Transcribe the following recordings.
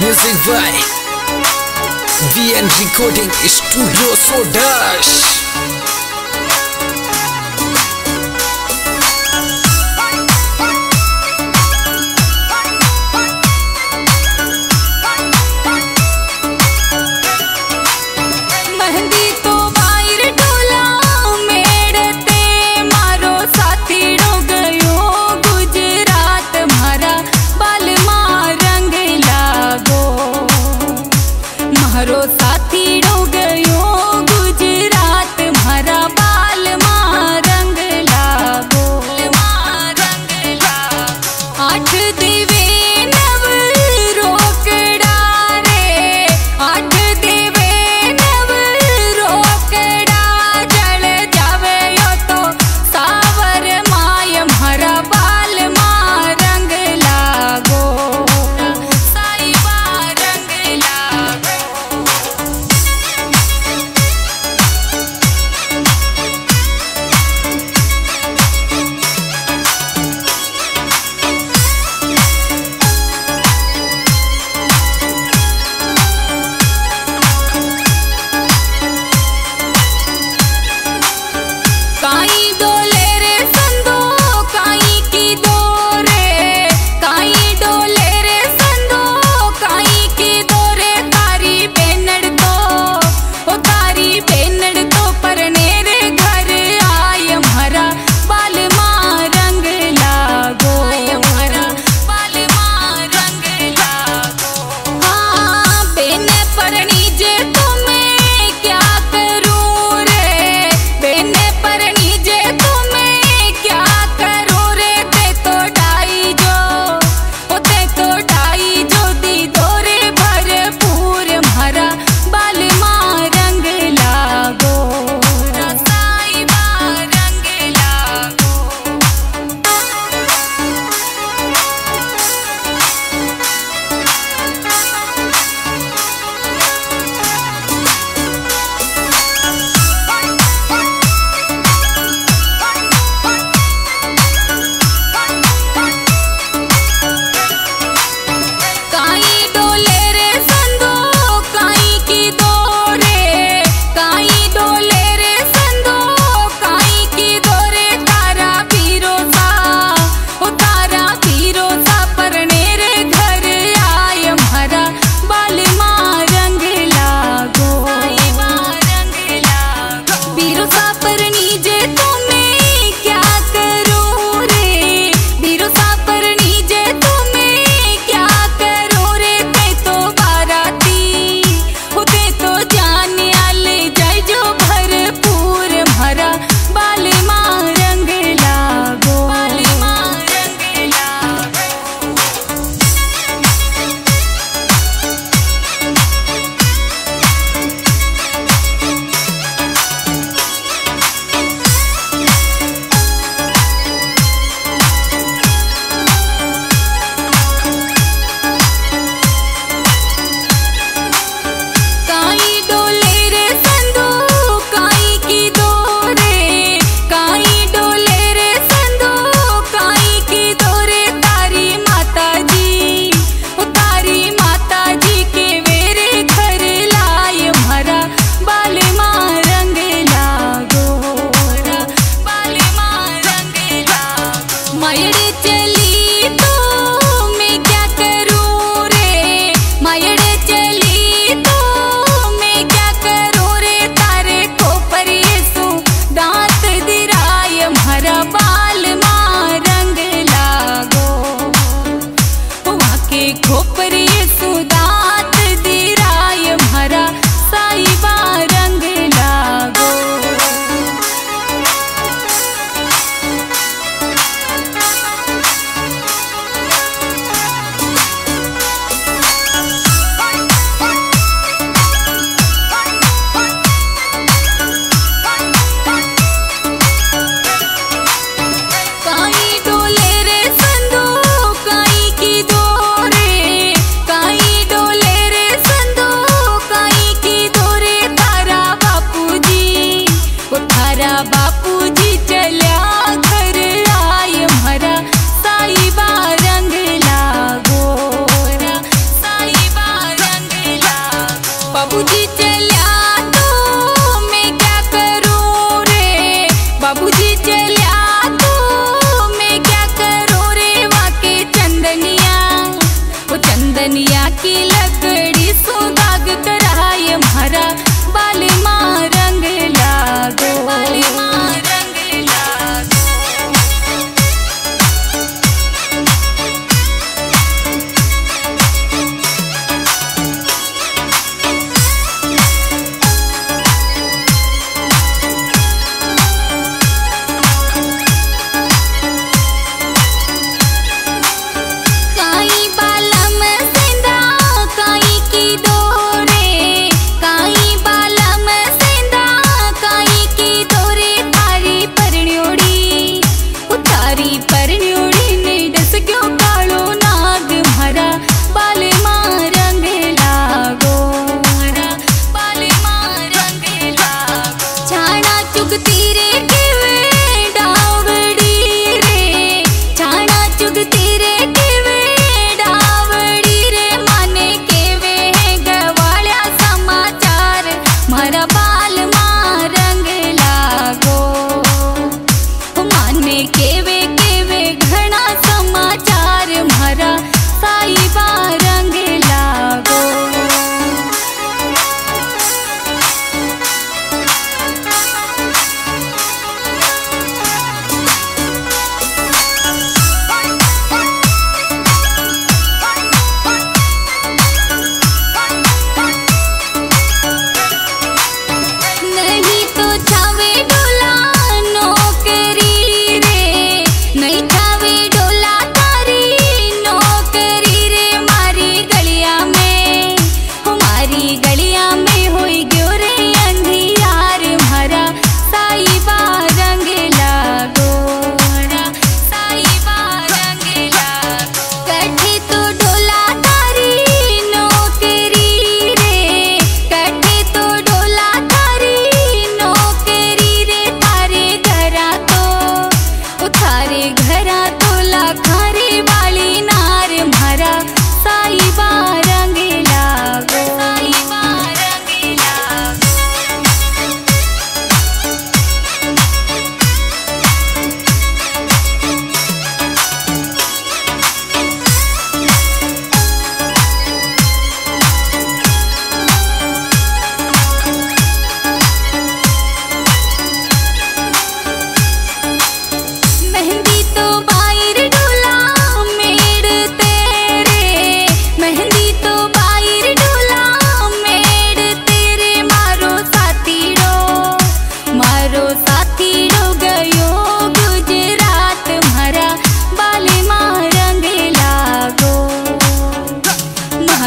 Music by VN Recording Studio Sodash. Mehndi मारो चंदनिया की लकड़ी सुदाग कराए मारा बाली माँ रंग लागो। बाल माँ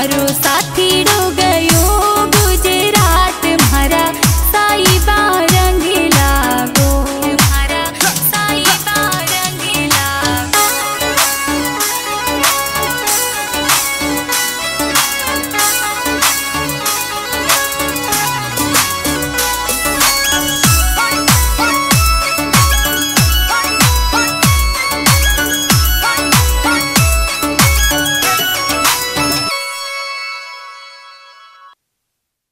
सा